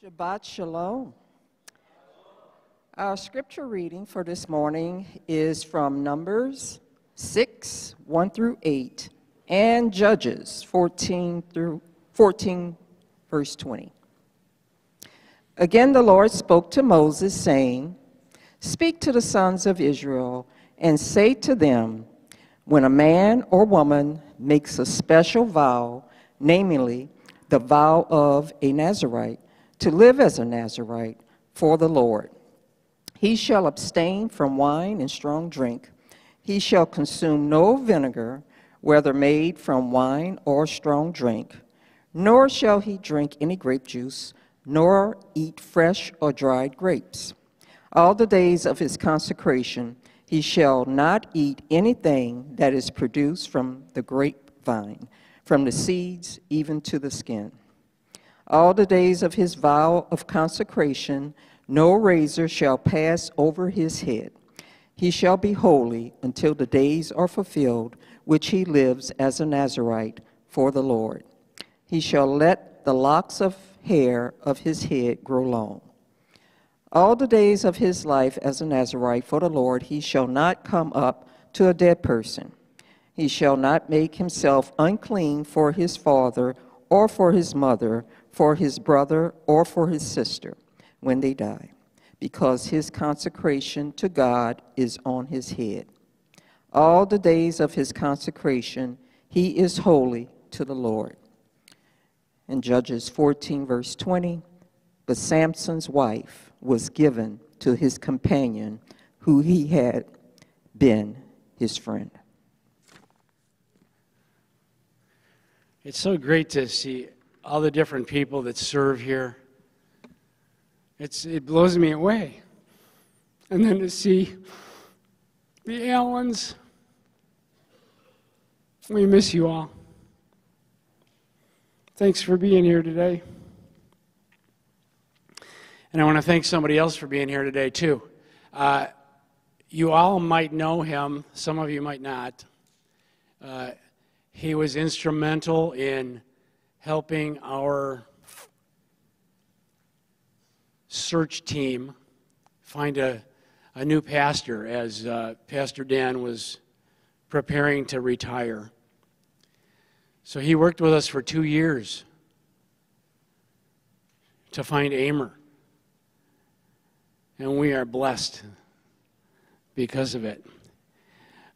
Shabbat Shalom. Our scripture reading for this morning is from Numbers 6, 1 through 8, and Judges 14 through 14, verse 20. Again, the Lord spoke to Moses, saying, Speak to the sons of Israel and say to them, When a man or woman makes a special vow, namely the vow of a Nazarite, to live as a Nazarite for the Lord. He shall abstain from wine and strong drink. He shall consume no vinegar, whether made from wine or strong drink, nor shall he drink any grape juice, nor eat fresh or dried grapes. All the days of his consecration he shall not eat anything that is produced from the grapevine, from the seeds even to the skin. All the days of his vow of consecration, no razor shall pass over his head. He shall be holy until the days are fulfilled, which he lives as a Nazarite for the Lord. He shall let the locks of hair of his head grow long. All the days of his life as a Nazarite for the Lord, he shall not come up to a dead person. He shall not make himself unclean for his father or for his mother for his brother or for his sister when they die, because his consecration to God is on his head. All the days of his consecration, he is holy to the Lord. In Judges 14, verse 20, but Samson's wife was given to his companion, who he had been his friend. It's so great to see all the different people that serve here. It's, it blows me away. And then to see the Allens, we miss you all. Thanks for being here today. And I want to thank somebody else for being here today, too. Uh, you all might know him, some of you might not. Uh, he was instrumental in helping our search team find a, a new pastor as uh, Pastor Dan was preparing to retire. So he worked with us for two years to find Amer. And we are blessed because of it.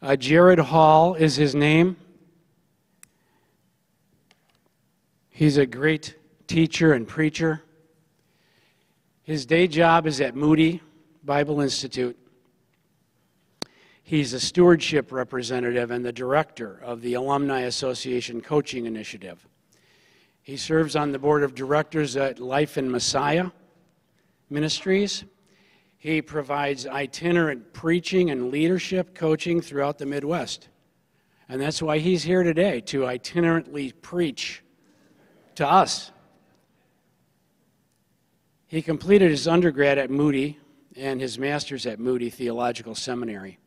Uh, Gerad Hall is his name. He's a great teacher and preacher. His day job is at Moody Bible Institute. He's a stewardship representative and the director of the Alumni Association Coaching Initiative. He serves on the board of directors at Life in Messiah Ministries. He provides itinerant preaching and leadership coaching throughout the Midwest. And that's why he's here today to itinerantly preach to us. He completed his undergrad at Moody and his master's at Moody Theological Seminary.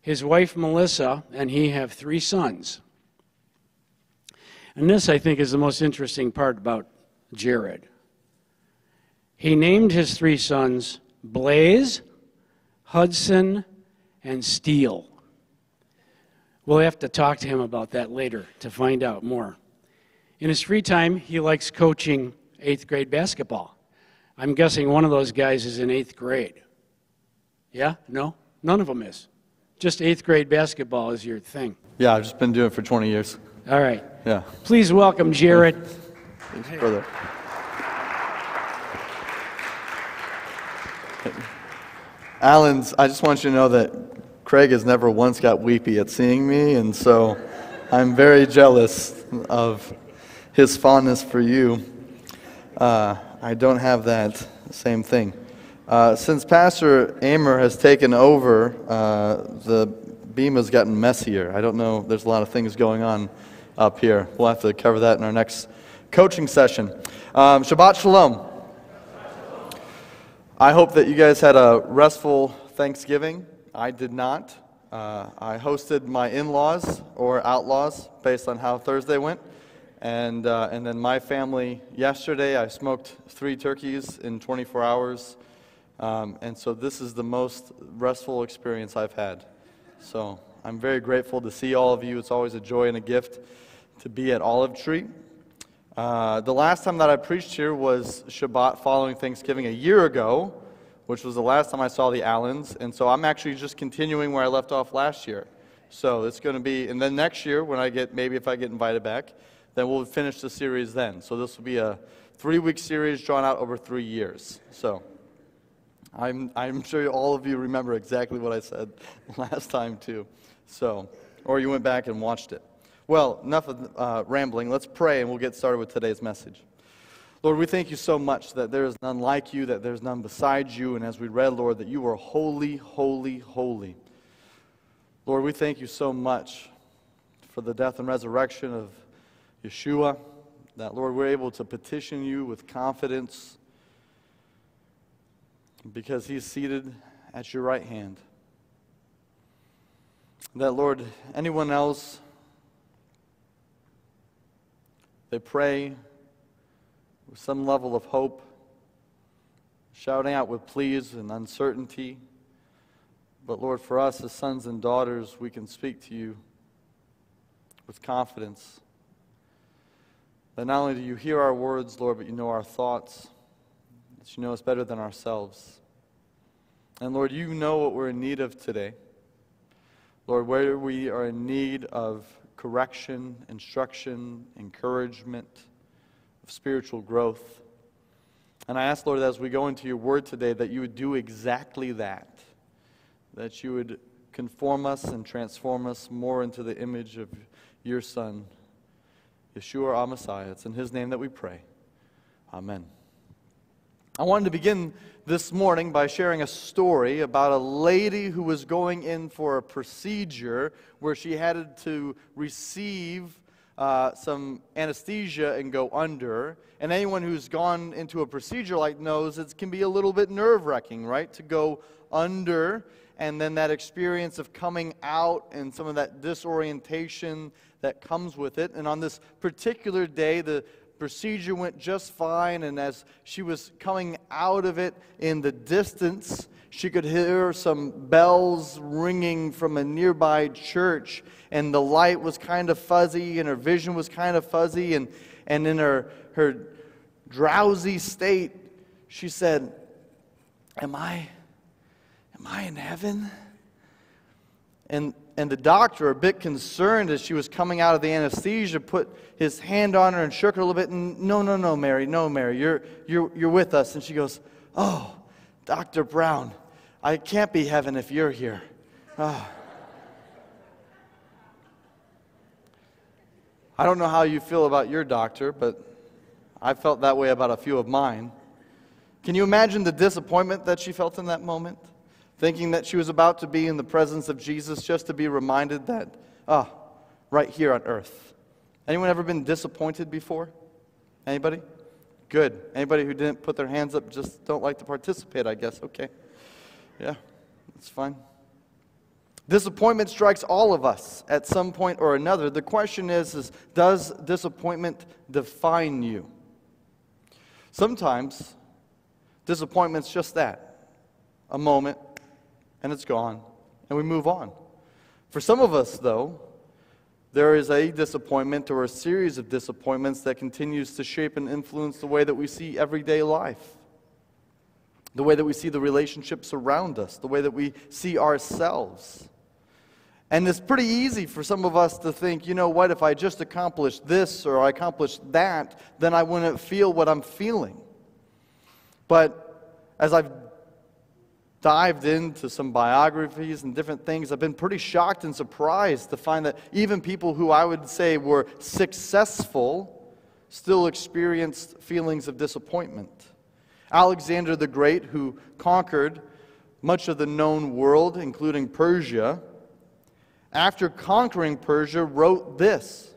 His wife, Melissa, and he have three sons. And this, I think, is the most interesting part about Gerad. He named his three sons Blaze, Hudson, and Steele. We'll have to talk to him about that later to find out more. In his free time, he likes coaching eighth grade basketball. I'm guessing one of those guys is in eighth grade. Yeah? No? None of them is. Just eighth grade basketball is your thing. Yeah, I've just been doing it for 20 years. All right. Yeah. Please welcome Gerad. Thanks, brother. Allen's, I just want you to know that Craig has never once got weepy at seeing me, and so I'm very jealous of his fondness for you. Uh, I don't have that same thing. Uh, since Pastor Amer has taken over, uh, the beam has gotten messier. I don't know, there's a lot of things going on up here. We'll have to cover that in our next coaching session. Um, Shabbat Shalom. I hope that you guys had a restful Thanksgiving. I did not. Uh, I hosted my in laws or outlaws based on how Thursday went And, uh, and then my family, yesterday, I smoked three turkeys in 24 hours. Um, and so this is the most restful experience I've had. So I'm very grateful to see all of you. It's always a joy and a gift to be at Olive Tree. Uh, the last time that I preached here was Shabbat following Thanksgiving a year ago, which was the last time I saw the Allens. And so I'm actually just continuing where I left off last year. So it's going to be, and then next year, when I get, maybe if I get invited back, then we'll finish the series then. So this will be a three week series drawn out over three years. So I'm, I'm sure all of you remember exactly what I said last time, too. So, or you went back and watched it. Well, enough of uh, rambling. Let's pray and we'll get started with today's message. Lord, we thank you so much that there is none like you, that there's none beside you, and as we read, Lord, that you are holy, holy, holy. Lord, we thank you so much for the death and resurrection of Yeshua, that, Lord, we're able to petition you with confidence because he's seated at your right hand. That, Lord, anyone else, they pray with some level of hope, shouting out with pleas and uncertainty. But Lord, for us as sons and daughters, we can speak to you with confidence. That not only do you hear our words, Lord, but you know our thoughts, that you know us better than ourselves. And Lord, you know what we're in need of today. Lord, where we are in need of correction, instruction, encouragement, of spiritual growth. And I ask, Lord, as we go into your word today, that you would do exactly that. That you would conform us and transform us more into the image of your Son, Yeshua, our Messiah. It's in his name that we pray. Amen. I wanted to begin this morning by sharing a story about a lady who was going in for a procedure where she had to receive uh, some anesthesia and go under. And anyone who's gone into a procedure like knows it can be a little bit nerve wracking, right? To go under and then that experience of coming out and some of that disorientation that comes with it. And on this particular day, the procedure went just fine. And as she was coming out of it in the distance, she could hear some bells ringing from a nearby church, and the light was kind of fuzzy, and her vision was kind of fuzzy. And, and in her, her drowsy state, she said, Am I, am I in heaven? And, and the doctor, a bit concerned as she was coming out of the anesthesia, put his hand on her and shook her a little bit. And, no, no, no, Mary, no, Mary, you're, you're, you're with us. And she goes, Oh, Dr. Brown, I can't be heaven if you're here. Oh. I don't know how you feel about your doctor, but I felt that way about a few of mine. Can you imagine the disappointment that she felt in that moment? Thinking that she was about to be in the presence of Jesus just to be reminded that, ah, right here on earth. Anyone ever been disappointed before? Anybody? Good. Anybody who didn't put their hands up just don't like to participate, I guess. Okay. Yeah, that's fine. Disappointment strikes all of us at some point or another. The question is, is does disappointment define you? Sometimes disappointment's just that a moment, and it's gone, and we move on. For some of us, though, there is a disappointment or a series of disappointments that continues to shape and influence the way that we see everyday life, the way that we see the relationships around us, the way that we see ourselves. And it's pretty easy for some of us to think, you know what, if I just accomplished this or I accomplished that, then I wouldn't feel what I'm feeling. But as I've dived into some biographies and different things, I've been pretty shocked and surprised to find that even people who I would say were successful still experienced feelings of disappointment. Alexander the Great, who conquered much of the known world, including Persia, after conquering Persia, wrote this,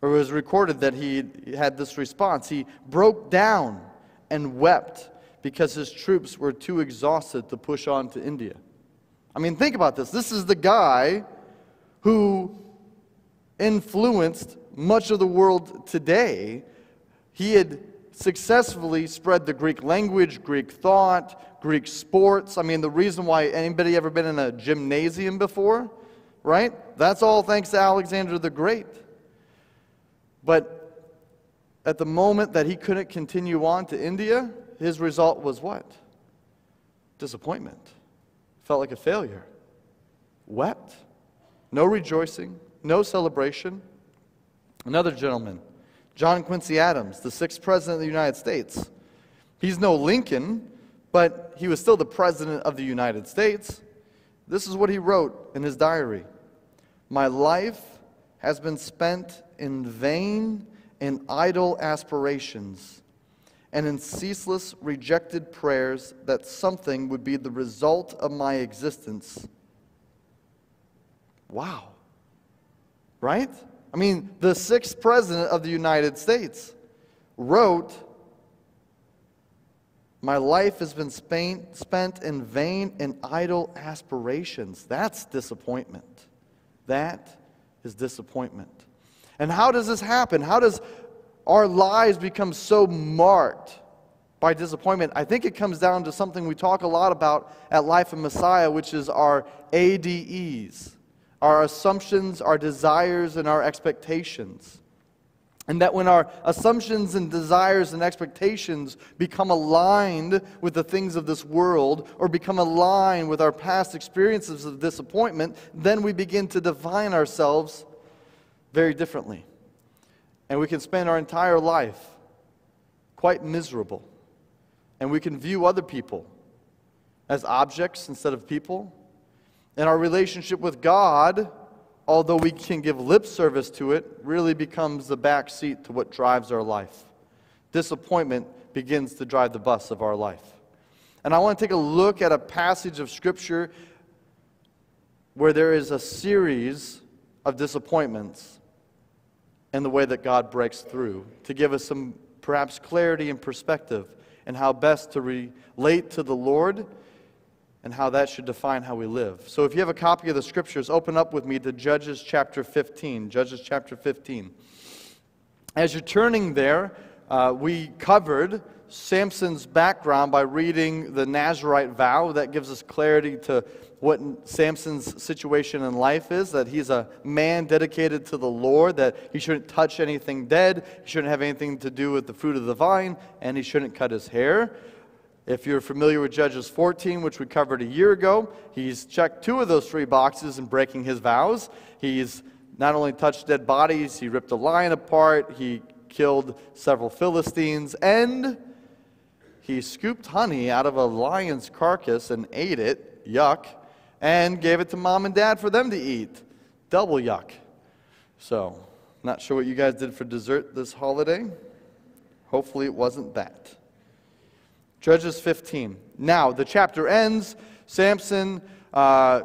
or it was recorded that he had this response. He broke down and wept because his troops were too exhausted to push on to India. I mean, think about this. This is the guy who influenced much of the world today, he had successfully spread the Greek language, Greek thought, Greek sports. I mean, the reason why anybody ever been in a gymnasium before, right? That's all thanks to Alexander the Great. But at the moment that he couldn't continue on to India, his result was what? Disappointment. Felt like a failure. Wept. No rejoicing, no celebration. Another gentleman, John Quincy Adams, the sixth president of the United States. He's no Lincoln, but he was still the president of the United States. This is what he wrote in his diary My life has been spent in vain and idle aspirations, and in ceaseless rejected prayers that something would be the result of my existence. Wow. Right? I mean, the sixth president of the United States wrote, My life has been spent in vain and idle aspirations. That's disappointment. That is disappointment. And how does this happen? How does our lives become so marked by disappointment? I think it comes down to something we talk a lot about at Life in Messiah, which is our ADEs our assumptions, our desires, and our expectations. And that when our assumptions and desires and expectations become aligned with the things of this world or become aligned with our past experiences of disappointment, then we begin to define ourselves very differently. And we can spend our entire life quite miserable. And we can view other people as objects instead of people and our relationship with God, although we can give lip service to it, really becomes the back seat to what drives our life. Disappointment begins to drive the bus of our life. And I want to take a look at a passage of Scripture where there is a series of disappointments and the way that God breaks through to give us some perhaps clarity and perspective and how best to relate to the Lord and how that should define how we live. So if you have a copy of the scriptures, open up with me to Judges chapter 15. Judges chapter 15. As you're turning there, uh, we covered Samson's background by reading the Nazarite vow. That gives us clarity to what Samson's situation in life is that he's a man dedicated to the Lord, that he shouldn't touch anything dead, he shouldn't have anything to do with the fruit of the vine, and he shouldn't cut his hair. If you're familiar with Judges 14, which we covered a year ago, he's checked two of those three boxes in breaking his vows. He's not only touched dead bodies, he ripped a lion apart, he killed several Philistines, and he scooped honey out of a lion's carcass and ate it, yuck, and gave it to mom and dad for them to eat, double yuck. So, not sure what you guys did for dessert this holiday. Hopefully, it wasn't that. Judges 15. Now, the chapter ends. Samson uh,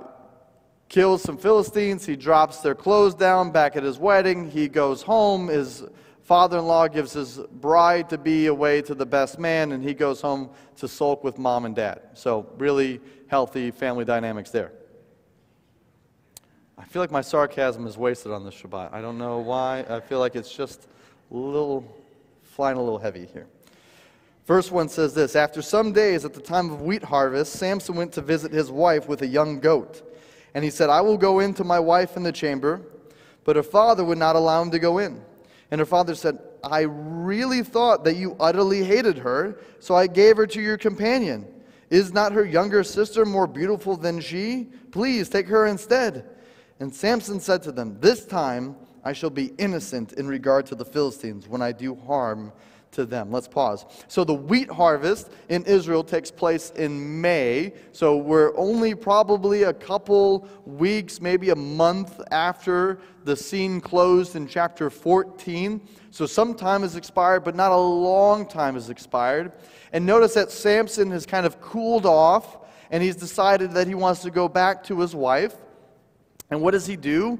kills some Philistines. He drops their clothes down back at his wedding. He goes home. His father in law gives his bride to be away to the best man, and he goes home to sulk with mom and dad. So, really healthy family dynamics there. I feel like my sarcasm is wasted on this Shabbat. I don't know why. I feel like it's just a little, flying a little heavy here. Verse 1 says this After some days, at the time of wheat harvest, Samson went to visit his wife with a young goat. And he said, I will go in to my wife in the chamber. But her father would not allow him to go in. And her father said, I really thought that you utterly hated her, so I gave her to your companion. Is not her younger sister more beautiful than she? Please take her instead. And Samson said to them, This time I shall be innocent in regard to the Philistines when I do harm to them. Let's pause. So, the wheat harvest in Israel takes place in May. So, we're only probably a couple weeks, maybe a month after the scene closed in chapter 14. So, some time has expired, but not a long time has expired. And notice that Samson has kind of cooled off and he's decided that he wants to go back to his wife. And what does he do?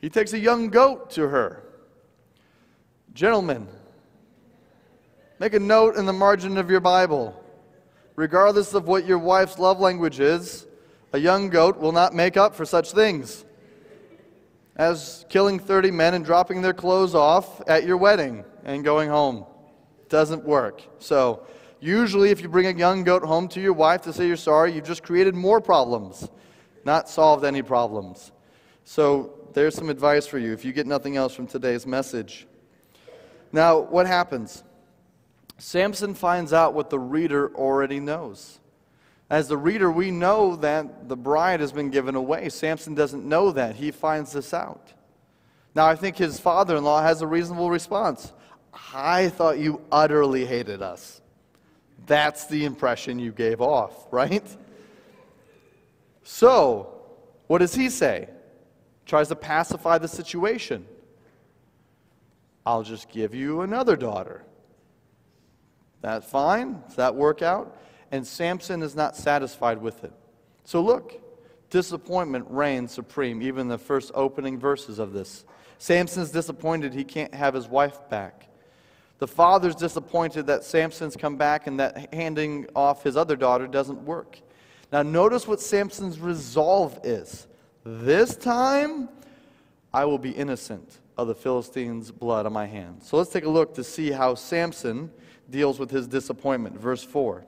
He takes a young goat to her. Gentlemen, Make a note in the margin of your Bible. Regardless of what your wife's love language is, a young goat will not make up for such things. as killing 30 men and dropping their clothes off at your wedding and going home. Doesn't work. So, usually, if you bring a young goat home to your wife to say you're sorry, you've just created more problems, not solved any problems. So, there's some advice for you if you get nothing else from today's message. Now, what happens? Samson finds out what the reader already knows. As the reader, we know that the bride has been given away. Samson doesn't know that. He finds this out. Now, I think his father in law has a reasonable response. I thought you utterly hated us. That's the impression you gave off, right? So, what does he say? Tries to pacify the situation. I'll just give you another daughter. That fine? Does that work out? And Samson is not satisfied with it. So look, disappointment reigns supreme, even in the first opening verses of this. Samson's disappointed he can't have his wife back. The father's disappointed that Samson's come back and that handing off his other daughter doesn't work. Now, notice what Samson's resolve is. This time, I will be innocent of the Philistines' blood on my hands. So let's take a look to see how Samson deals with his disappointment. Verse 4.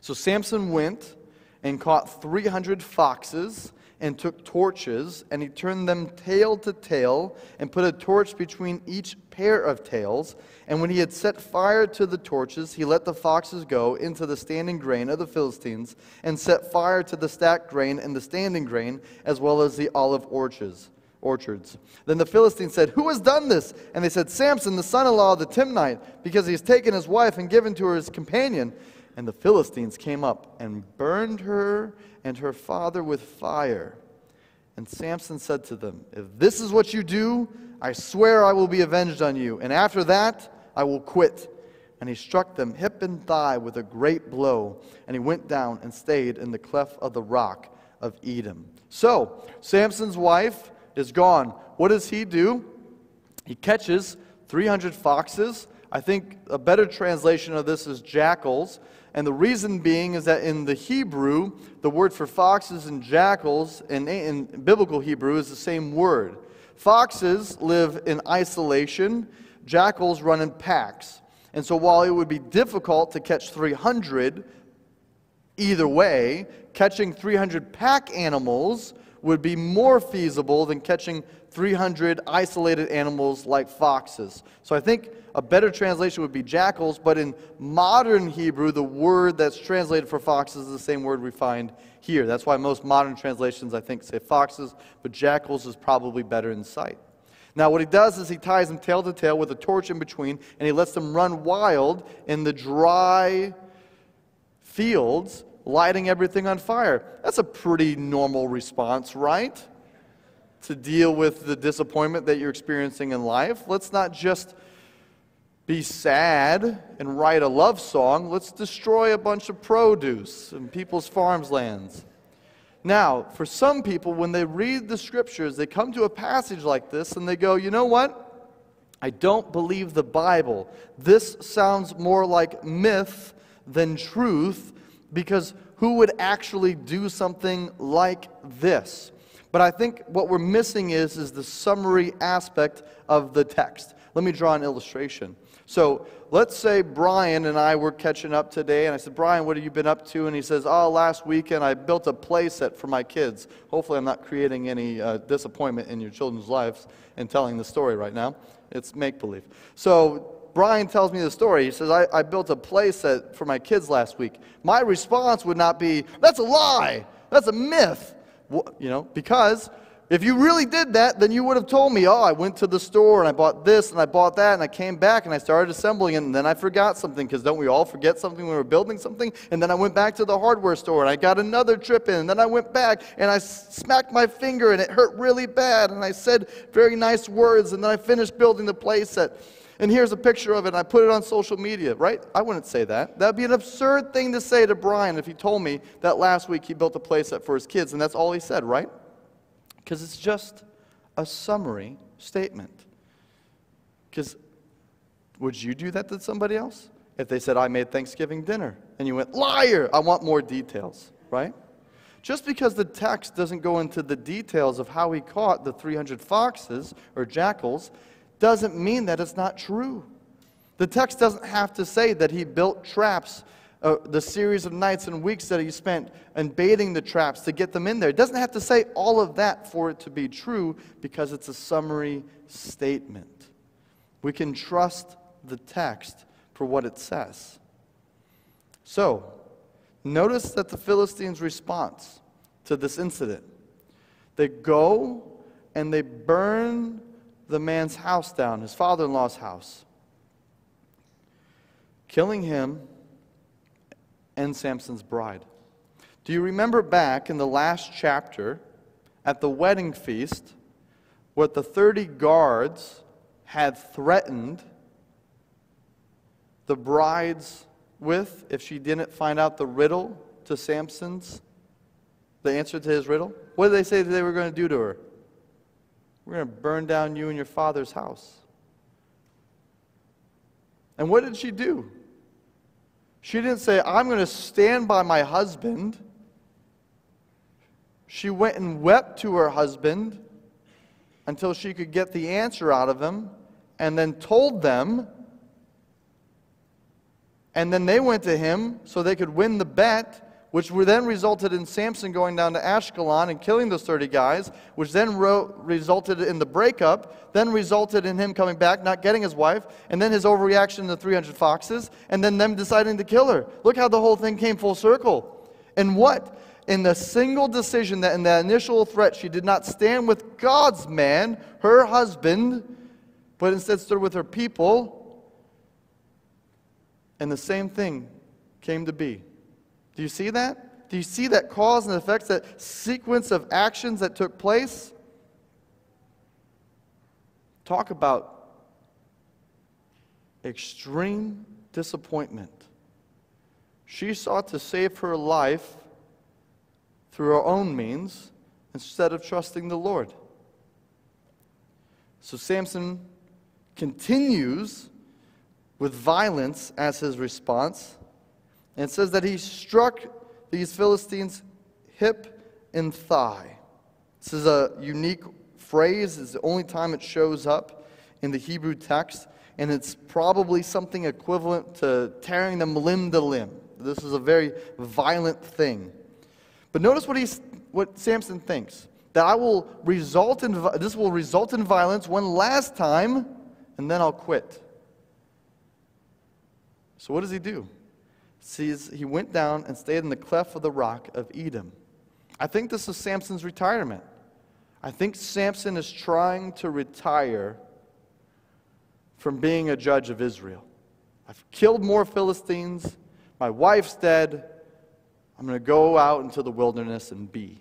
So Samson went and caught 300 foxes and took torches, and he turned them tail to tail, and put a torch between each pair of tails. And when he had set fire to the torches, he let the foxes go into the standing grain of the Philistines, and set fire to the stacked grain and the standing grain, as well as the olive orchards orchards. Then the Philistines said, Who has done this? And they said, Samson, the son in law of the Timnite, because he has taken his wife and given to her his companion. And the Philistines came up and burned her and her father with fire. And Samson said to them, If this is what you do, I swear I will be avenged on you. And after that, I will quit. And he struck them hip and thigh with a great blow. And he went down and stayed in the cleft of the rock of Etam. So, Samson's wife is gone. What does he do? He catches 300 foxes. I think a better translation of this is jackals. And the reason being is that in the Hebrew, the word for foxes and jackals in, in biblical Hebrew is the same word. Foxes live in isolation, jackals run in packs. And so while it would be difficult to catch 300 either way, catching 300 pack animals would be more feasible than catching 300 isolated animals like foxes. So I think a better translation would be jackals, but in modern Hebrew, the word that's translated for foxes is the same word we find here. That's why most modern translations, I think, say foxes, but jackals is probably better in sight. Now, what he does is he ties them tail to tail with a torch in between, and he lets them run wild in the dry fields lighting everything on fire. That's a pretty normal response, right? To deal with the disappointment that you're experiencing in life. Let's not just be sad and write a love song. Let's destroy a bunch of produce and people's farms lands. Now, for some people, when they read the scriptures, they come to a passage like this and they go, you know what? I don't believe the Bible. This sounds more like myth than truth because who would actually do something like this? But I think what we're missing is, is the summary aspect of the text. Let me draw an illustration. So let's say Brian and I were catching up today, and I said, Brian, what have you been up to? And he says, Oh, last weekend I built a play set for my kids. Hopefully, I'm not creating any uh, disappointment in your children's lives in telling the story right now. It's make believe. So Brian tells me the story. He says, I, I built a play set for my kids last week. My response would not be, That's a lie. That's a myth. You know, because if you really did that, then you would have told me, oh, I went to the store and I bought this and I bought that and I came back and I started assembling and then I forgot something because don't we all forget something when we're building something? And then I went back to the hardware store and I got another trip in and then I went back and I smacked my finger and it hurt really bad and I said very nice words and then I finished building the playset and here's a picture of it, and I put it on social media, right? I wouldn't say that. That'd be an absurd thing to say to Brian if he told me that last week he built a playset for his kids, and that's all he said, right? Because it's just a summary statement. Because would you do that to somebody else? If they said, I made Thanksgiving dinner, and you went, liar, I want more details, right? Just because the text doesn't go into the details of how he caught the 300 foxes or jackals doesn't mean that it's not true. The text doesn't have to say that he built traps, uh, the series of nights and weeks that he spent in baiting the traps to get them in there. It doesn't have to say all of that for it to be true because it's a summary statement. We can trust the text for what it says. So, notice that the Philistines' response to this incident they go and they burn the man's house down, his father in law's house, killing him and Samson's bride. Do you remember back in the last chapter at the wedding feast what the 30 guards had threatened the brides with if she didn't find out the riddle to Samson's, the answer to his riddle? What did they say that they were going to do to her? We're going to burn down you and your father's house. And what did she do? She didn't say, I'm going to stand by my husband. She went and wept to her husband until she could get the answer out of him and then told them and then they went to him so they could win the bet, which then resulted in Samson going down to Ashkelon and killing those 30 guys, which then resulted in the breakup, then resulted in him coming back, not getting his wife, and then his overreaction to the 300 foxes, and then them deciding to kill her. Look how the whole thing came full circle. And what? In the single decision that in the initial threat she did not stand with God's man, her husband, but instead stood with her people and the same thing came to be. Do you see that? Do you see that cause and effects, that sequence of actions that took place? Talk about extreme disappointment. She sought to save her life through her own means instead of trusting the Lord. So Samson continues with violence as his response. And it says that he struck these Philistines hip and thigh. This is a unique phrase, it's the only time it shows up in the Hebrew text, and it's probably something equivalent to tearing them limb to limb. This is a very violent thing. But notice what, he's, what Samson thinks that I will result in, this will result in violence one last time, and then I'll quit. So what does he do? He went down and stayed in the cleft of the rock of Etam. I think this is Samson's retirement. I think Samson is trying to retire from being a judge of Israel. I've killed more Philistines. My wife's dead. I'm going to go out into the wilderness and be.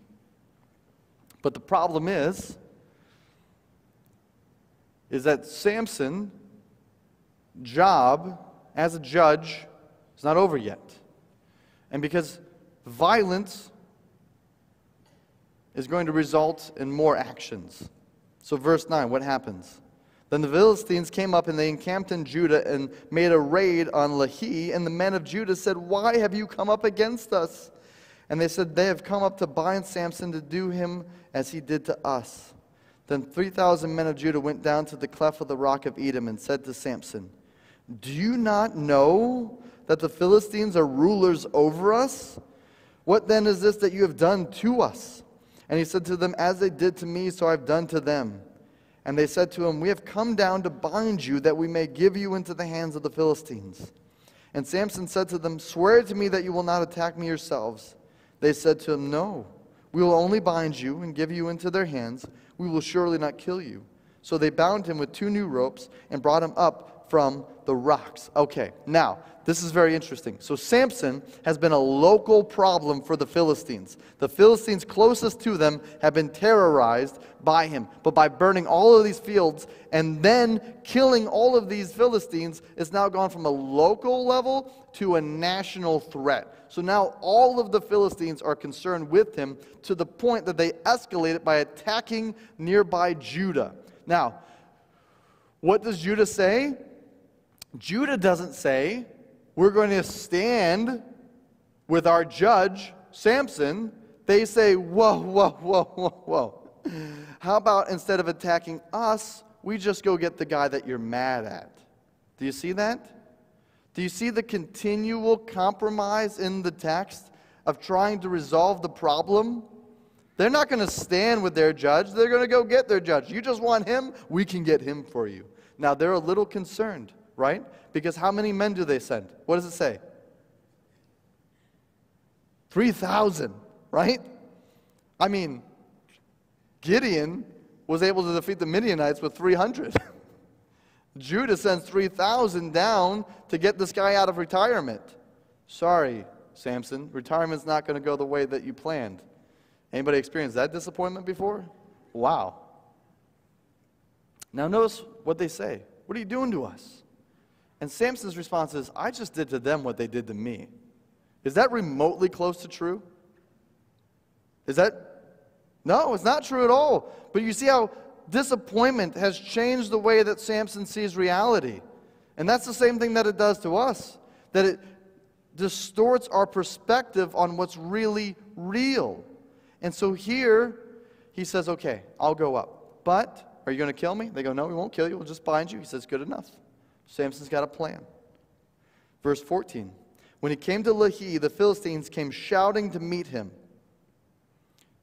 But the problem is, is that Samson' job as a judge is not over yet. And because violence is going to result in more actions. So, verse 9, what happens? Then the Philistines came up and they encamped in Judah and made a raid on Lehi. And the men of Judah said, Why have you come up against us? And they said, They have come up to bind Samson to do him as he did to us. Then 3,000 men of Judah went down to the cleft of the rock of Etam and said to Samson, do you not know that the Philistines are rulers over us? What then is this that you have done to us? And he said to them, As they did to me, so I've done to them. And they said to him, We have come down to bind you, that we may give you into the hands of the Philistines. And Samson said to them, Swear to me that you will not attack me yourselves. They said to him, No, we will only bind you and give you into their hands. We will surely not kill you. So they bound him with two new ropes and brought him up from the rocks. Okay, now, this is very interesting. So, Samson has been a local problem for the Philistines. The Philistines closest to them have been terrorized by him. But by burning all of these fields and then killing all of these Philistines, it's now gone from a local level to a national threat. So now all of the Philistines are concerned with him to the point that they escalate it by attacking nearby Judah. Now, what does Judah say? Judah doesn't say, we're going to stand with our judge, Samson. they say, Whoa, whoa, whoa, whoa, whoa. How about instead of attacking us, we just go get the guy that you're mad at? Do you see that? Do you see the continual compromise in the text of trying to resolve the problem? They're not going to stand with their judge. They're going to go get their judge. You just want him? We can get him for you. Now, they're a little concerned, right? Because how many men do they send? What does it say? 3,000, right? I mean, Gideon was able to defeat the Midianites with 300. Judah sends 3,000 down to get this guy out of retirement. Sorry, Samson, retirement's not going to go the way that you planned. Anybody experienced that disappointment before? Wow. Now, notice what they say. What are you doing to us? And Samson's response is, I just did to them what they did to me. Is that remotely close to true? Is that? No, it's not true at all. But you see how disappointment has changed the way that Samson sees reality. And that's the same thing that it does to us, that it distorts our perspective on what's really real. And so here, he says, Okay, I'll go up. But are you going to kill me? They go, No, we won't kill you. We'll just bind you. He says, Good enough. Samson's got a plan. Verse 14 When he came to Lehi, the Philistines came shouting to meet him.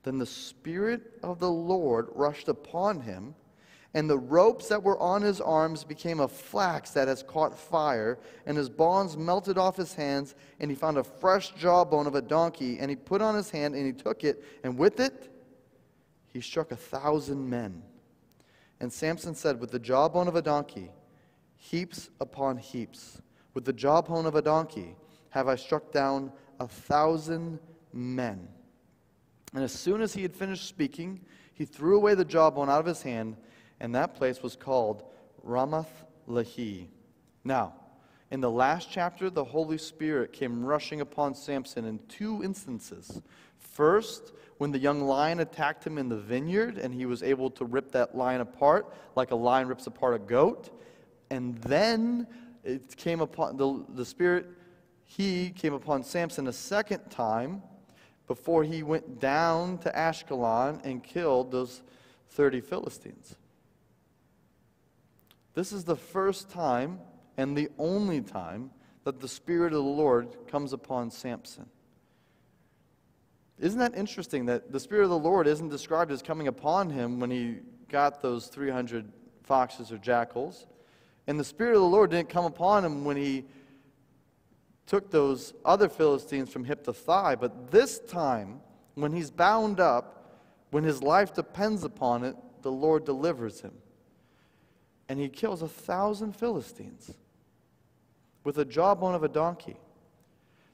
Then the Spirit of the Lord rushed upon him, and the ropes that were on his arms became a flax that has caught fire, and his bonds melted off his hands, and he found a fresh jawbone of a donkey, and he put on his hand, and he took it, and with it he struck a thousand men. And Samson said, With the jawbone of a donkey, heaps upon heaps. With the jawbone of a donkey have I struck down a thousand men. And as soon as he had finished speaking, he threw away the jawbone out of his hand, and that place was called Ramath Lehi. Now, in the last chapter, the Holy Spirit came rushing upon Samson in two instances. First, when the young lion attacked him in the vineyard, and he was able to rip that lion apart like a lion rips apart a goat. And then it came upon the, the Spirit, he came upon Samson a second time before he went down to Ashkelon and killed those 30 Philistines. This is the first time and the only time that the Spirit of the Lord comes upon Samson. Isn't that interesting that the Spirit of the Lord isn't described as coming upon him when he got those 300 foxes or jackals? And the Spirit of the Lord didn't come upon him when he took those other Philistines from hip to thigh. But this time, when he's bound up, when his life depends upon it, the Lord delivers him. And he kills a thousand Philistines with a jawbone of a donkey.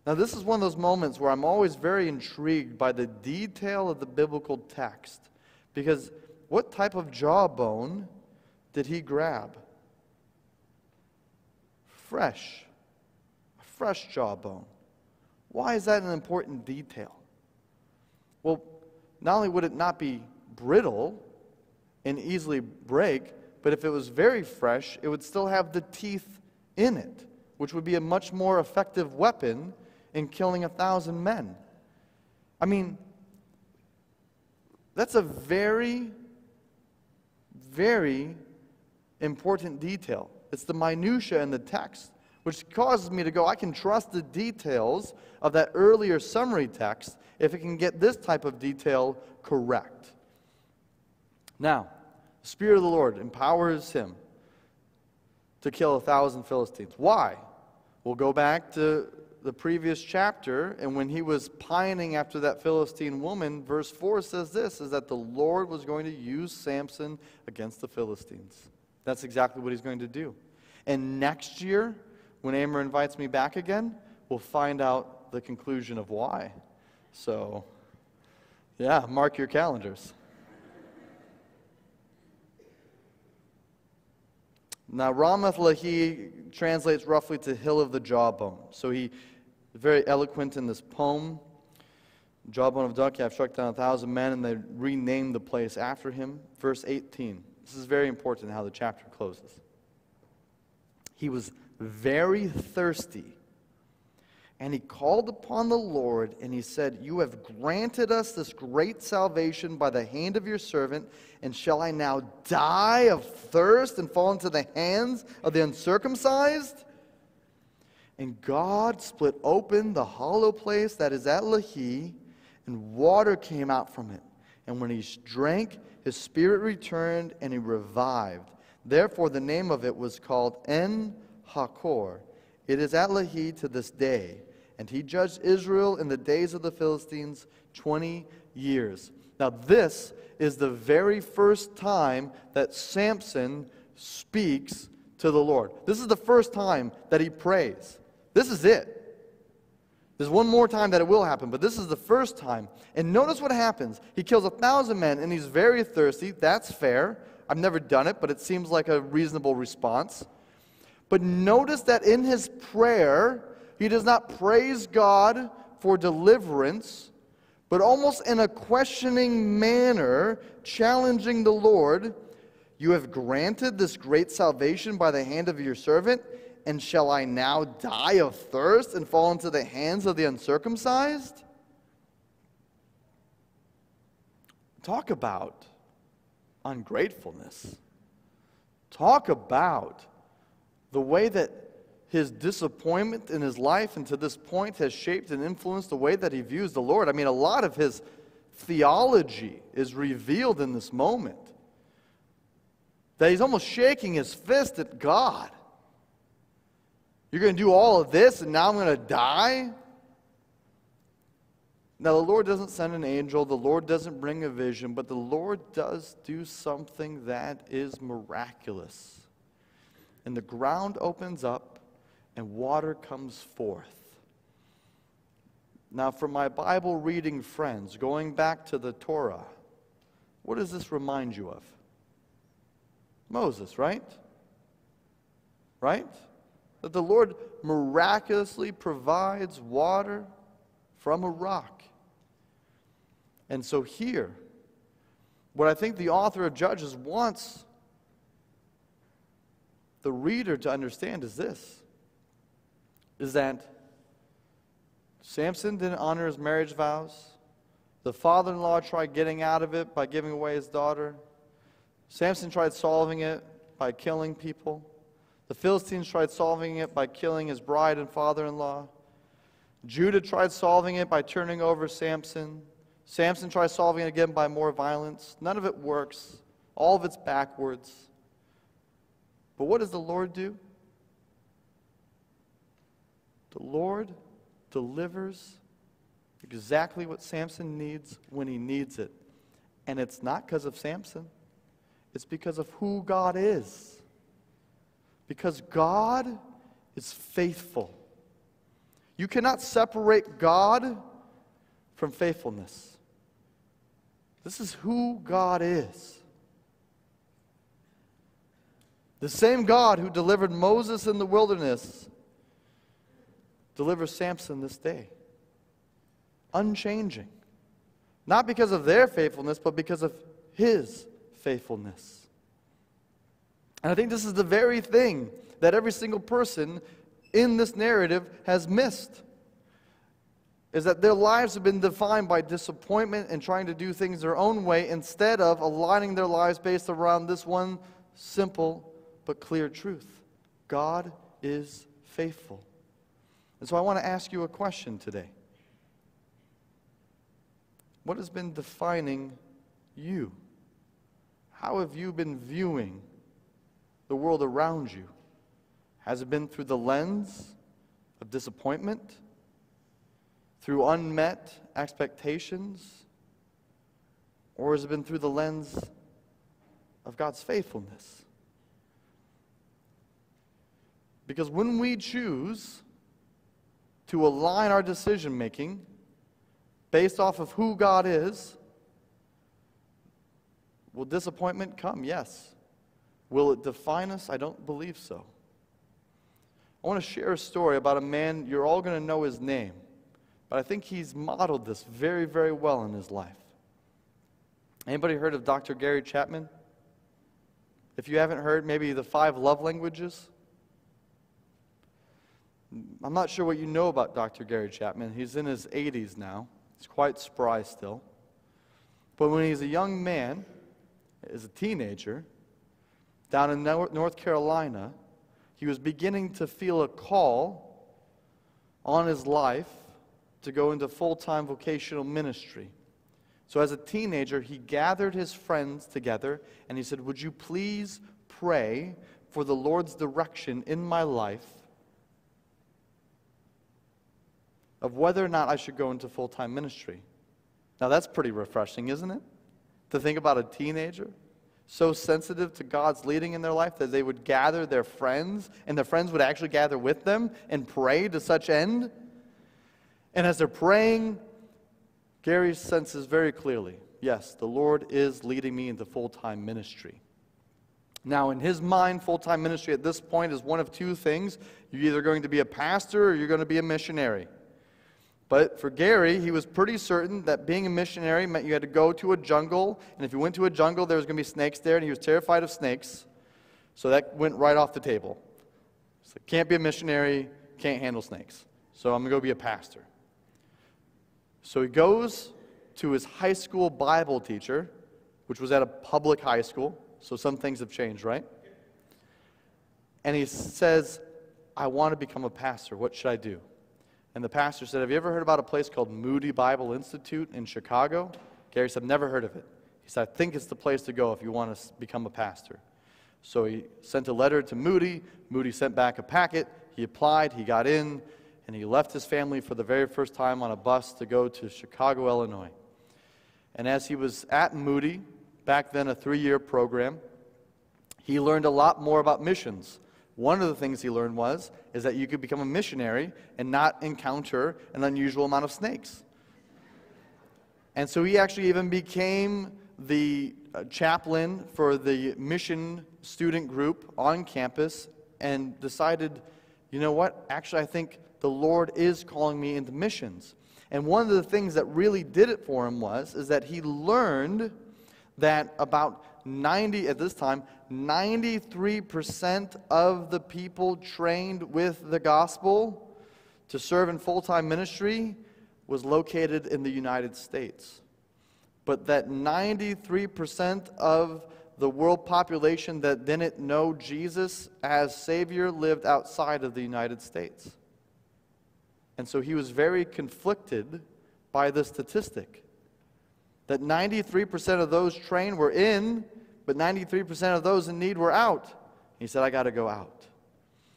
Now, this is one of those moments where I'm always very intrigued by the detail of the biblical text. Because what type of jawbone did he grab? Fresh a fresh jawbone. Why is that an important detail? Well, not only would it not be brittle and easily break, but if it was very fresh, it would still have the teeth in it, which would be a much more effective weapon in killing a thousand men. I mean, that's a very, very important detail. It's the minutia in the text which causes me to go, I can trust the details of that earlier summary text if it can get this type of detail correct. Now, the Spirit of the Lord empowers him to kill a thousand Philistines. Why? We'll go back to the previous chapter, and when he was pining after that Philistine woman, verse 4 says this is that the Lord was going to use Samson against the Philistines. That's exactly what he's going to do. And next year, when Amber invites me back again, we'll find out the conclusion of why. So, yeah, mark your calendars. Now, Ramath Lehi translates roughly to hill of the jawbone. So he very eloquent in this poem. Jawbone of donkey, I've struck down a thousand men, and they renamed the place after him. Verse 18. This is very important how the chapter closes. He was very thirsty. And he called upon the Lord, and he said, You have granted us this great salvation by the hand of your servant, and shall I now die of thirst and fall into the hands of the uncircumcised? And God split open the hollow place that is at Lehi, and water came out from it. And when he drank, his spirit returned, and he revived. Therefore, the name of it was called En Hakkore. It is at Lehi to this day. And he judged Israel in the days of the Philistines 20 years. Now, this is the very first time that Samson speaks to the Lord. This is the first time that he prays. This is it. There's one more time that it will happen, but this is the first time. And notice what happens. He kills a thousand men and he's very thirsty. That's fair. I've never done it, but it seems like a reasonable response. But notice that in his prayer, he does not praise God for deliverance, but almost in a questioning manner, challenging the Lord. You have granted this great salvation by the hand of your servant, and shall I now die of thirst and fall into the hands of the uncircumcised? Talk about ungratefulness. Talk about the way that his disappointment in his life and to this point has shaped and influenced the way that he views the Lord. I mean, a lot of his theology is revealed in this moment. That he's almost shaking his fist at God. You're going to do all of this and now I'm going to die? Now, the Lord doesn't send an angel, the Lord doesn't bring a vision, but the Lord does do something that is miraculous. And the ground opens up and water comes forth. Now, for my Bible reading friends, going back to the Torah, what does this remind you of? Moses, right? Right? That the Lord miraculously provides water from a rock. And so here, what I think the author of Judges wants the reader to understand is this is that Samson didn't honor his marriage vows. The father in law tried getting out of it by giving away his daughter. Samson tried solving it by killing people. The Philistines tried solving it by killing his bride and father in law. Judah tried solving it by turning over Samson. Samson tried solving it again by more violence. None of it works, all of it's backwards. But what does the Lord do? The Lord delivers exactly what Samson needs when he needs it. And it's not because of Samson, it's because of who God is. Because God is faithful. You cannot separate God from faithfulness. This is who God is. The same God who delivered Moses in the wilderness delivers Samson this day. Unchanging. Not because of their faithfulness, but because of his faithfulness. And I think this is the very thing that every single person in this narrative has missed. Is that their lives have been defined by disappointment and trying to do things their own way instead of aligning their lives based around this one simple but clear truth God is faithful. And so I want to ask you a question today. What has been defining you? How have you been viewing the world around you? Has it been through the lens of disappointment? Through unmet expectations? Or has it been through the lens of God's faithfulness? Because when we choose to align our decision making based off of who God is, will disappointment come? Yes. Will it define us? I don't believe so. I want to share a story about a man, you're all going to know his name, but I think he's modeled this very, very well in his life. Anybody heard of Dr. Gary Chapman? If you haven't heard, maybe the five love languages. I'm not sure what you know about Dr. Gary Chapman. He's in his 80s now, he's quite spry still. But when he's a young man, as a teenager, down in North Carolina, he was beginning to feel a call on his life to go into full time vocational ministry. So, as a teenager, he gathered his friends together and he said, Would you please pray for the Lord's direction in my life of whether or not I should go into full time ministry? Now, that's pretty refreshing, isn't it? To think about a teenager so sensitive to God's leading in their life that they would gather their friends and their friends would actually gather with them and pray to such end. And as they're praying, Gary senses very clearly yes, the Lord is leading me into full time ministry. Now, in his mind, full time ministry at this point is one of two things. You're either going to be a pastor or you're going to be a missionary. But for Gary, he was pretty certain that being a missionary meant you had to go to a jungle, and if you went to a jungle, there was going to be snakes there, and he was terrified of snakes. So that went right off the table. So can't be a missionary, can't handle snakes. So I'm going to go be a pastor. So he goes to his high school Bible teacher, which was at a public high school. So some things have changed, right? And he says, I want to become a pastor. What should I do? And the pastor said, Have you ever heard about a place called Moody Bible Institute in Chicago? Gary said, Never heard of it. He said, I think it's the place to go if you want to become a pastor. So he sent a letter to Moody. Moody sent back a packet. He applied, he got in, and he left his family for the very first time on a bus to go to Chicago, Illinois. And as he was at Moody, back then a three year program, he learned a lot more about missions one of the things he learned was is that you could become a missionary and not encounter an unusual amount of snakes. And so he actually even became the uh, chaplain for the mission student group on campus and decided, you know what? Actually, I think the Lord is calling me into missions. And one of the things that really did it for him was is that he learned that about 90 at this time 93% of the people trained with the gospel to serve in full-time ministry was located in the United States but that 93% of the world population that didn't know Jesus as Savior lived outside of the United States. And so he was very conflicted by the statistic that 93% of those trained were in, but 93% of those in need were out. He said, I got to go out.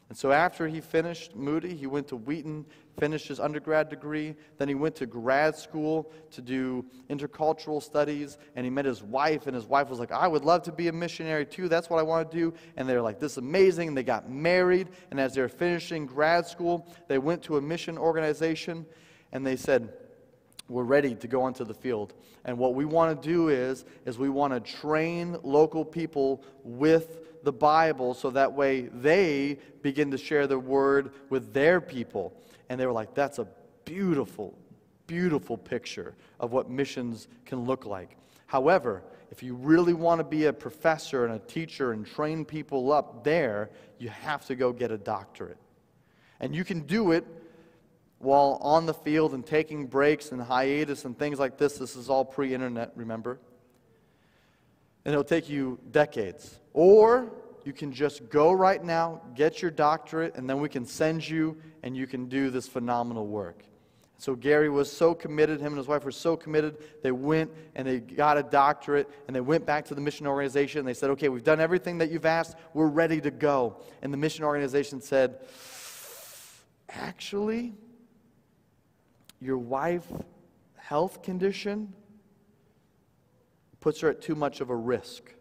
And so after he finished Moody, he went to Wheaton, finished his undergrad degree. Then he went to grad school to do intercultural studies. And he met his wife, and his wife was like, I would love to be a missionary too. That's what I want to do. And they're like, This is amazing. And they got married. And as they're finishing grad school, they went to a mission organization and they said, we're ready to go onto the field. And what we want to do is, is we want to train local people with the Bible so that way they begin to share the word with their people. And they were like, that's a beautiful, beautiful picture of what missions can look like. However, if you really want to be a professor and a teacher and train people up there, you have to go get a doctorate. And you can do it while on the field and taking breaks and hiatus and things like this. This is all pre internet, remember? And it'll take you decades. Or you can just go right now, get your doctorate, and then we can send you and you can do this phenomenal work. So Gary was so committed, him and his wife were so committed, they went and they got a doctorate and they went back to the mission organization and they said, Okay, we've done everything that you've asked, we're ready to go. And the mission organization said, Actually, your wife health condition puts her at too much of a risk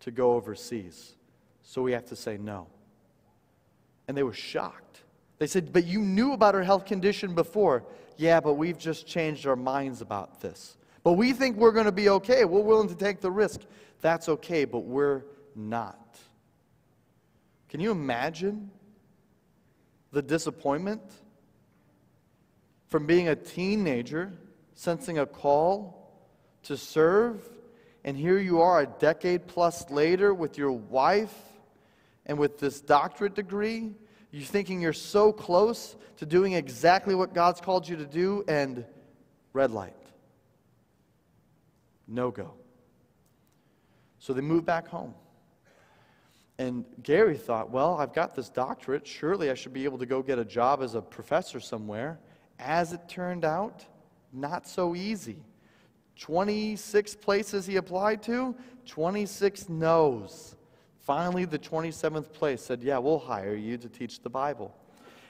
to go overseas. So we have to say no. And they were shocked. They said, But you knew about her health condition before. Yeah, but we've just changed our minds about this. But we think we're going to be okay. We're willing to take the risk. That's okay, but we're not. Can you imagine the disappointment? From being a teenager, sensing a call to serve, and here you are a decade plus later with your wife and with this doctorate degree, You're thinking you're so close to doing exactly what God's called you to do, and red light. No go. So they moved back home. And Gary thought, well, I've got this doctorate. Surely I should be able to go get a job as a professor somewhere. As it turned out, not so easy. 26 places he applied to, 26 no's. Finally, the 27th place said, Yeah, we'll hire you to teach the Bible.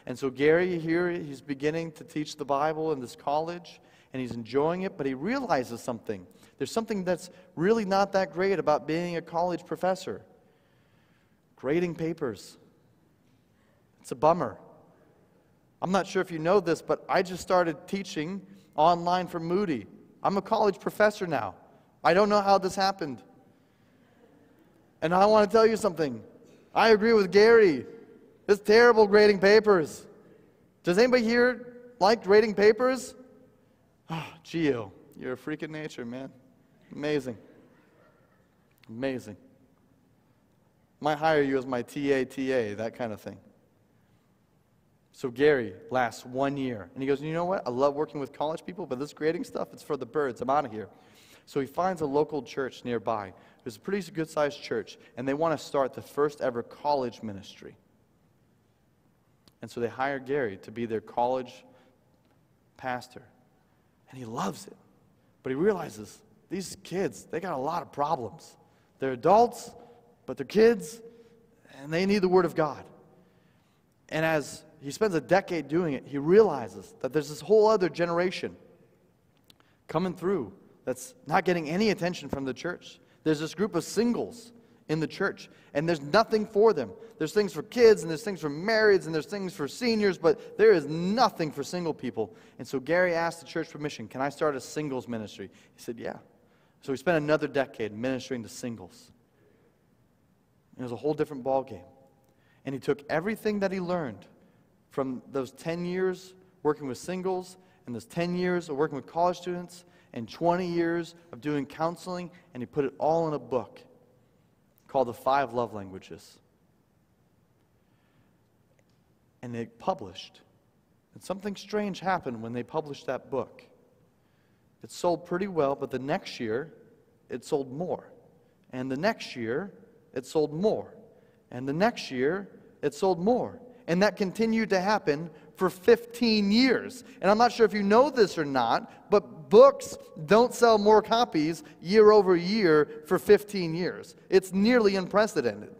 And so Gary here, he's beginning to teach the Bible in this college, and he's enjoying it, but he realizes something. There's something that's really not that great about being a college professor grading papers. It's a bummer. I'm not sure if you know this, but I just started teaching online for Moody. I'm a college professor now. I don't know how this happened. And I want to tell you something. I agree with Gary. It's terrible grading papers. Does anybody here like grading papers? Ah, oh, Geo, you're a freak of nature, man. Amazing. Amazing. Might hire you as my TA, TA, that kind of thing. So Gary lasts one year. And he goes, You know what? I love working with college people, but this grading stuff, it's for the birds. I'm out of here. So he finds a local church nearby. It's a pretty good sized church, and they want to start the first ever college ministry. And so they hire Gary to be their college pastor. And he loves it. But he realizes these kids, they got a lot of problems. They're adults, but they're kids, and they need the Word of God. And as he spends a decade doing it, he realizes that there's this whole other generation coming through that's not getting any attention from the church. There's this group of singles in the church, and there's nothing for them. There's things for kids, and there's things for marrieds, and there's things for seniors, but there is nothing for single people. And so Gary asked the church permission Can I start a singles ministry? He said, Yeah. So he spent another decade ministering to singles. It was a whole different ballgame. And he took everything that he learned from those 10 years working with singles and those 10 years of working with college students and 20 years of doing counseling, and he put it all in a book called The Five Love Languages. And they published. And something strange happened when they published that book. It sold pretty well, but the next year, it sold more. And the next year, it sold more. And the next year, it sold more. And that continued to happen for 15 years. And I'm not sure if you know this or not, but books don't sell more copies year over year for 15 years. It's nearly unprecedented.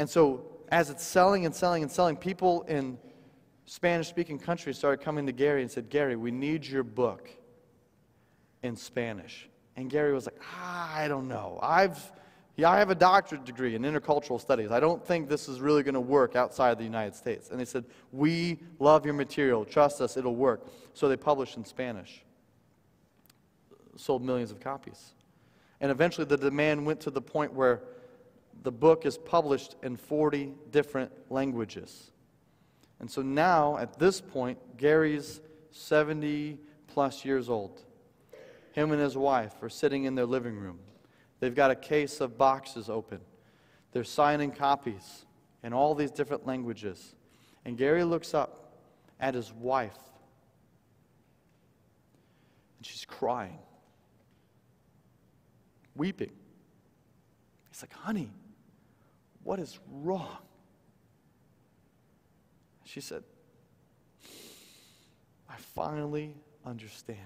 And so, as it's selling and selling and selling, people in Spanish speaking countries started coming to Gary and said, Gary, we need your book in Spanish. And Gary was like, ah, I don't know. I've yeah, I have a doctorate degree in intercultural studies. I don't think this is really going to work outside the United States. And they said, We love your material. Trust us, it'll work. So they published in Spanish, sold millions of copies. And eventually the demand went to the point where the book is published in 40 different languages. And so now, at this point, Gary's 70 plus years old. Him and his wife are sitting in their living room They've got a case of boxes open. They're signing copies in all these different languages. And Gary looks up at his wife, and she's crying, weeping. He's like, honey, what is wrong? She said, I finally understand.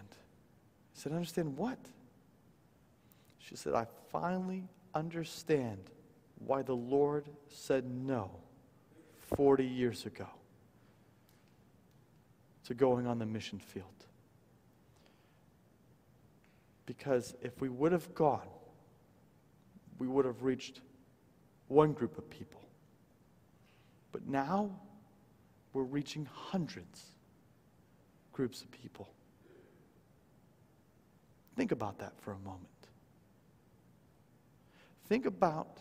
He said, Understand what? She said, I finally understand why the Lord said no 40 years ago to going on the mission field. Because if we would have gone, we would have reached one group of people. But now we're reaching hundreds groups of people. Think about that for a moment. Think about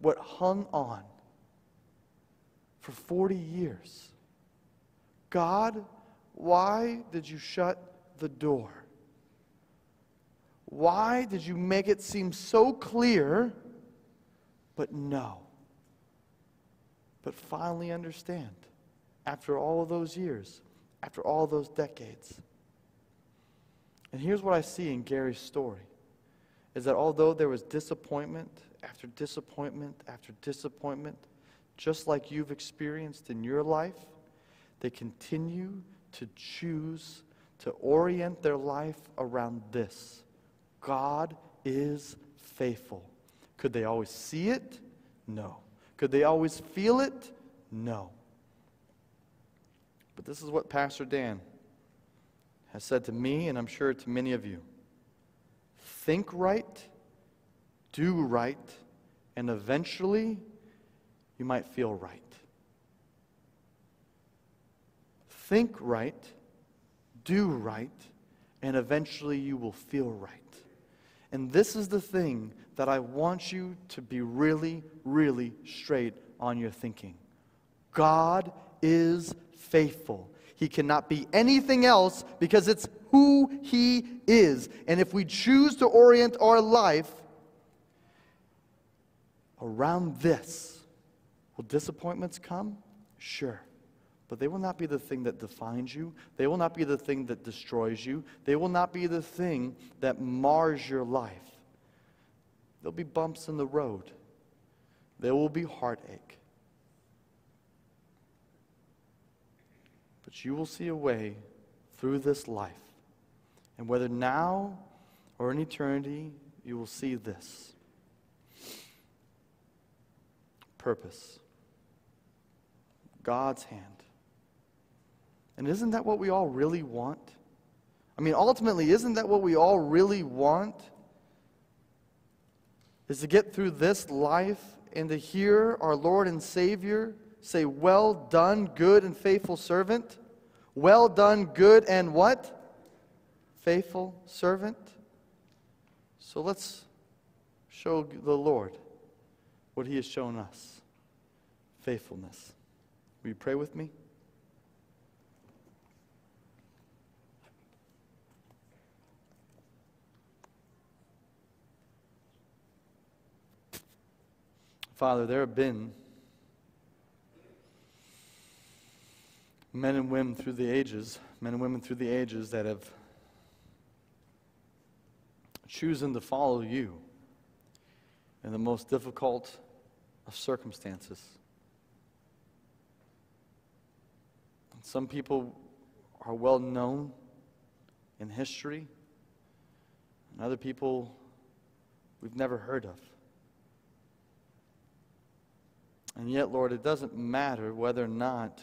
what hung on for 40 years. God, why did you shut the door? Why did you make it seem so clear, but no? but finally understand after all those years, after all those decades. And here's what I see in Gary's story is that although there was disappointment after disappointment after disappointment, just like you've experienced in your life, they continue to choose to orient their life around this God is faithful. Could they always see it? No. Could they always feel it? No. But this is what Pastor Dan has said to me, and I'm sure to many of you think right, do right, and eventually you might feel right. Think right, do right, and eventually you will feel right. And this is the thing that I want you to be really, really straight on your thinking. God is faithful. He cannot be anything else because it's who He is. And if we choose to orient our life around this, will disappointments come? Sure. But they will not be the thing that defines you. They will not be the thing that destroys you. They will not be the thing that mars your life. There'll be bumps in the road. There will be heartache. But you will see a way through this life. And whether now or in eternity, you will see this purpose, God's hand. And isn't that what we all really want? I mean, ultimately, isn't that what we all really want? Is to get through this life and to hear our Lord and Savior say, Well done, good and faithful servant. Well done, good and what? Faithful servant. So let's show the Lord what He has shown us faithfulness. Will you pray with me? Father, there have been men and women through the ages, men and women through the ages that have chosen to follow you in the most difficult of circumstances. Some people are well known in history, and other people we've never heard of. And yet, Lord, it doesn't matter whether or not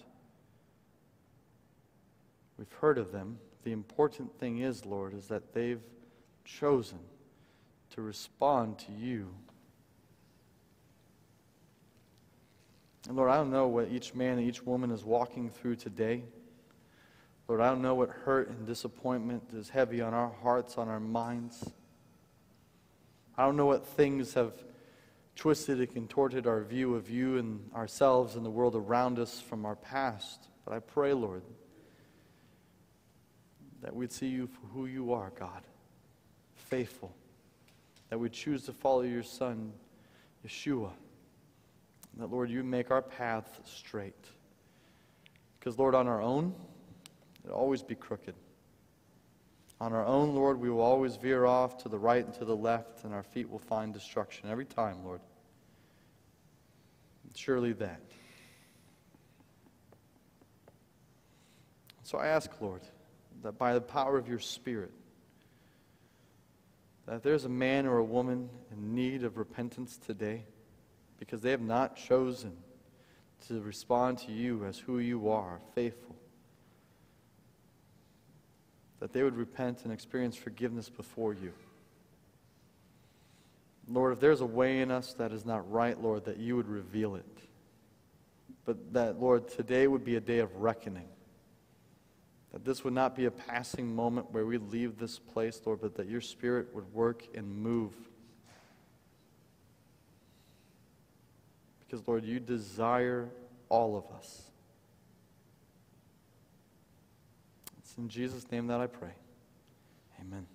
we've heard of them. The important thing is, Lord, is that they've chosen to respond to you. And Lord, I don't know what each man and each woman is walking through today. Lord, I don't know what hurt and disappointment is heavy on our hearts, on our minds. I don't know what things have twisted and contorted our view of you and ourselves and the world around us from our past. But I pray, Lord, that we'd see you for who you are, God, faithful, that we'd choose to follow your Son, Yeshua, that, Lord, you make our path straight. Because, Lord, on our own, it'll always be crooked. On our own, Lord, we will always veer off to the right and to the left, and our feet will find destruction every time, Lord. Surely that. So I ask, Lord, that by the power of your Spirit, that there's a man or a woman in need of repentance today, because they have not chosen to respond to you as who you are, faithful, that they would repent and experience forgiveness before you. Lord, if there's a way in us that is not right, Lord, that you would reveal it. But that, Lord, today would be a day of reckoning. That this would not be a passing moment where we leave this place, Lord, but that your Spirit would work and move. Because, Lord, you desire all of us. It's in Jesus' name that I pray. Amen.